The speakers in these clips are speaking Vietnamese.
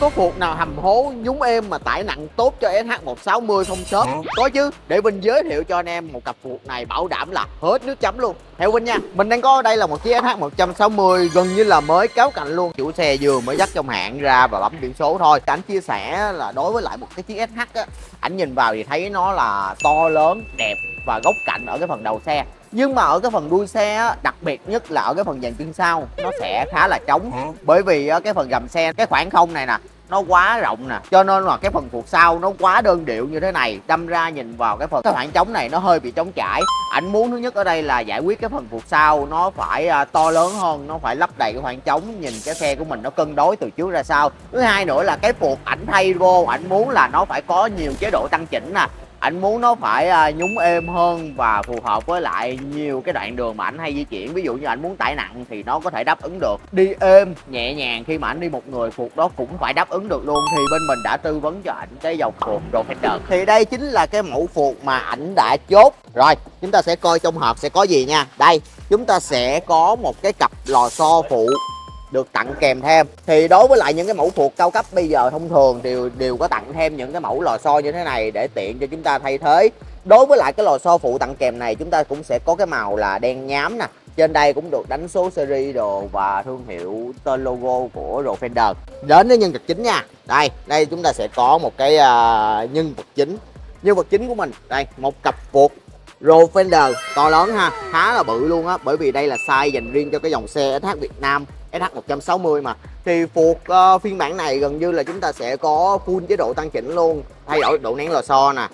Có phuộc nào hầm hố nhúng êm mà tải nặng tốt cho SH160 không shop? Có chứ, để Vinh giới thiệu cho anh em một cặp phuộc này bảo đảm là hết nước chấm luôn. Theo Vinh nha, mình đang có đây là một chiếc SH160 gần như là mới cáo cạnh luôn. Chủ xe vừa mới dắt trong hạn ra và bấm biển số thôi. Anh chia sẻ là đối với lại một cái chiếc SH á Anh nhìn vào thì thấy nó là to lớn, đẹp và góc cạnh ở cái phần đầu xe nhưng mà ở cái phần đuôi xe á, đặc biệt nhất là ở cái phần dàn chân sau nó sẽ khá là trống. Bởi vì cái phần gầm xe cái khoảng không này nè nó quá rộng nè. Cho nên là cái phần cuộc sau nó quá đơn điệu như thế này đâm ra nhìn vào cái phần cái khoảng trống này nó hơi bị trống trải. Ảnh muốn thứ nhất ở đây là giải quyết cái phần cuộc sau nó phải uh, to lớn hơn nó phải lấp đầy cái khoảng trống nhìn cái xe của mình nó cân đối từ trước ra sau. Thứ hai nữa là cái phuộc ảnh thay vô ảnh muốn là nó phải có nhiều chế độ tăng chỉnh nè anh muốn nó phải à, nhúng êm hơn và phù hợp với lại nhiều cái đoạn đường mà anh hay di chuyển. Ví dụ như anh muốn tải nặng thì nó có thể đáp ứng được. Đi êm, nhẹ nhàng khi mà anh đi một người phục đó cũng phải đáp ứng được luôn. Thì bên mình đã tư vấn cho anh cái dòng phuộc Defender thì đây chính là cái mẫu phuộc mà ảnh đã chốt. Rồi, chúng ta sẽ coi trong hộp sẽ có gì nha. Đây, chúng ta sẽ có một cái cặp lò xo phụ được tặng kèm thêm. Thì đối với lại những cái mẫu thuộc cao cấp bây giờ thông thường đều, đều có tặng thêm những cái mẫu lò xo như thế này để tiện cho chúng ta thay thế. Đối với lại cái lò xo phụ tặng kèm này chúng ta cũng sẽ có cái màu là đen nhám nè. Trên đây cũng được đánh số series đồ và thương hiệu tên logo của Defender đến với nhân vật chính nha. Đây đây chúng ta sẽ có một cái uh, nhân vật chính. Nhân vật chính của mình đây một cặp phuộc Rofender to lớn ha. Khá là bự luôn á bởi vì đây là size dành riêng cho cái dòng xe SH Việt Nam. SH160 mà. Thì phục uh, phiên bản này gần như là chúng ta sẽ có full chế độ tăng chỉnh luôn. Thay đổi độ nén lò xo nè.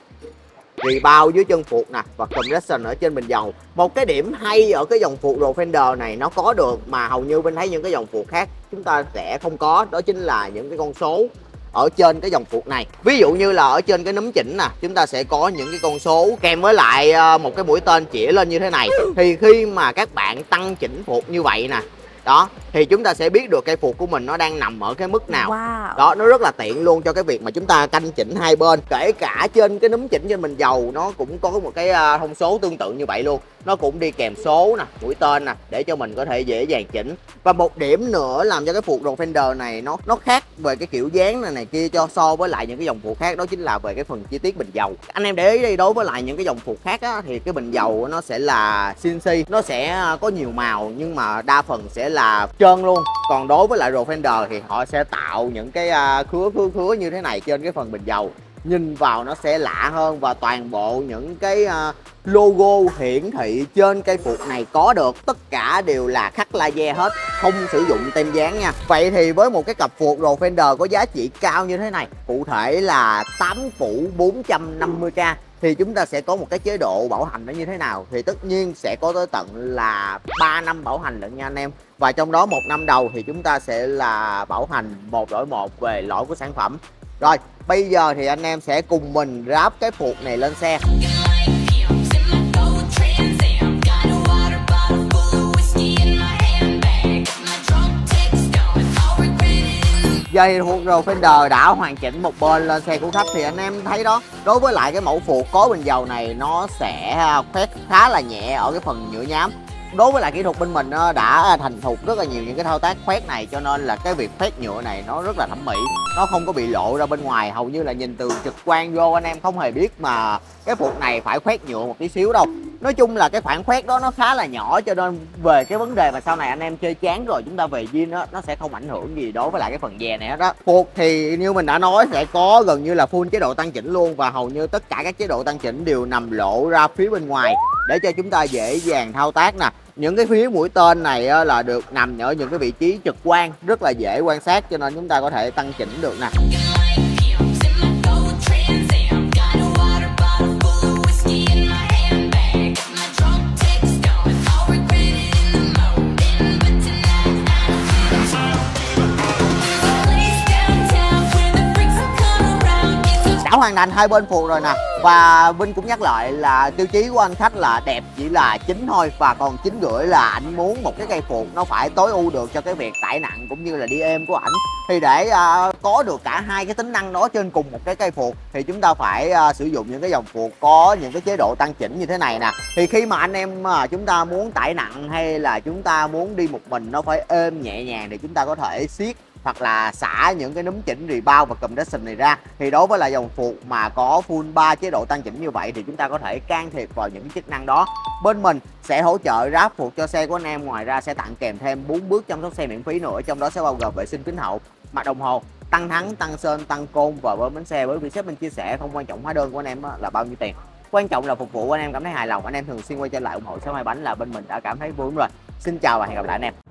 Thì bao dưới chân phục nè và compression ở trên bình dầu. Một cái điểm hay ở cái dòng phuộc Defender này nó có được mà hầu như bên thấy những cái dòng phục khác chúng ta sẽ không có đó chính là những cái con số ở trên cái dòng phục này. Ví dụ như là ở trên cái núm chỉnh nè chúng ta sẽ có những cái con số kèm với lại ờ, một cái mũi tên chỉ lên như thế này. Thì khi mà các bạn tăng chỉnh phục như vậy nè đó thì chúng ta sẽ biết được cây phuộc của mình nó đang nằm ở cái mức nào. Wow. đó nó rất là tiện luôn cho cái việc mà chúng ta canh chỉnh hai bên. Kể cả trên cái núm chỉnh trên mình dầu nó cũng có một cái à, thông số tương tự như vậy luôn. Nó cũng đi kèm số nè mũi tên nè để cho mình có thể dễ dàng chỉnh. Và một điểm nữa làm cho cái phuộc Defender này nó nó khác về cái kiểu dáng này này kia cho so với lại những cái dòng phuộc khác đó chính là về cái phần chi tiết bình dầu. Anh em để ý đi đối với lại những cái dòng phuộc khác á, thì cái bình dầu nó sẽ là CNC nó sẽ à, có nhiều màu nhưng mà đa phần sẽ là trơn luôn. Còn đối với lại Defender thì họ sẽ tạo những cái à, khứa khứa khứa như thế này trên cái phần bình dầu. Nhìn vào nó sẽ lạ hơn và toàn bộ những cái à, logo hiển thị trên cây phục này có được. Tất cả đều là khắc laser hết, không sử dụng tem dán nha. Vậy thì với một cái cặp phuộc Fender có giá trị cao như thế này, cụ thể là 8 củ 450k thì chúng ta sẽ có một cái chế độ bảo hành nó như thế nào? Thì tất nhiên sẽ có tới tận là 3 năm bảo hành lận nha anh em. Và trong đó một năm đầu thì chúng ta sẽ là bảo hành một đổi một về lỗi của sản phẩm. Rồi, bây giờ thì anh em sẽ cùng mình ráp cái phuộc này lên xe. Giờ thì thuộc rồi Fender đã hoàn chỉnh một bên lên xe của khách thì anh em thấy đó. Đối với lại cái mẫu phụ có bình dầu này, nó sẽ à, khoét khá là nhẹ ở cái phần nhựa nhám. Đối với lại kỹ thuật bên mình đã thành thục rất là nhiều những cái thao tác khoét này, cho nên là cái việc khoét nhựa này nó rất là thẩm mỹ. Nó không có bị lộ ra bên ngoài, hầu như là nhìn từ trực quan vô anh em không hề biết mà cái phuộc này phải khoét nhựa một tí xíu đâu nói chung là cái khoảng khoét đó nó khá là nhỏ cho nên về cái vấn đề mà sau này anh em chơi chán rồi chúng ta về zin đó, nó sẽ không ảnh hưởng gì đối với lại cái phần dè này hết đó. Phục thì như mình đã nói sẽ có gần như là full chế độ tăng chỉnh luôn và hầu như tất cả các chế độ tăng chỉnh đều nằm lộ ra phía bên ngoài để cho chúng ta dễ dàng thao tác nè. Những cái phía mũi tên này là được nằm ở những cái vị trí trực quan, rất là dễ quan sát cho nên chúng ta có thể tăng chỉnh được nè. Đã hoàn thành hai bên phụ rồi nè. Và Vinh cũng nhắc lại là tiêu chí của anh khách là đẹp chỉ là chính thôi và còn chính rưỡi là anh muốn một cái cây phụ nó phải tối ưu được cho cái việc tải nặng cũng như là đi êm của ảnh. Thì để uh, có được cả hai cái tính năng đó trên cùng một cái cây phuộc thì chúng ta phải uh, sử dụng những cái dòng phuộc có những cái chế độ tăng chỉnh như thế này nè. Thì khi mà anh em uh, chúng ta muốn tải nặng hay là chúng ta muốn đi một mình nó phải êm nhẹ nhàng thì chúng ta có thể siết hoặc là xả những cái núm chỉnh rebound và compression này ra. Thì đối với là dòng phụ mà có full 3 chế độ tăng chỉnh như vậy thì chúng ta có thể can thiệp vào những chức năng đó. Bên mình sẽ hỗ trợ ráp phuộc cho xe của anh em, ngoài ra sẽ tặng kèm thêm 4 bước chăm sóc xe miễn phí nữa, trong đó sẽ bao gồm vệ sinh kính hậu, mặt đồng hồ, tăng thắng, tăng sơn, tăng côn và bơm bánh xe. Bởi vì sếp mình chia sẻ không quan trọng hóa đơn của anh em là bao nhiêu tiền. Quan trọng là phục vụ anh em cảm thấy hài lòng, anh em thường xuyên quay trở lại ủng hộ số hai bánh là bên mình đã cảm thấy vui rồi. Xin chào và hẹn gặp lại anh em.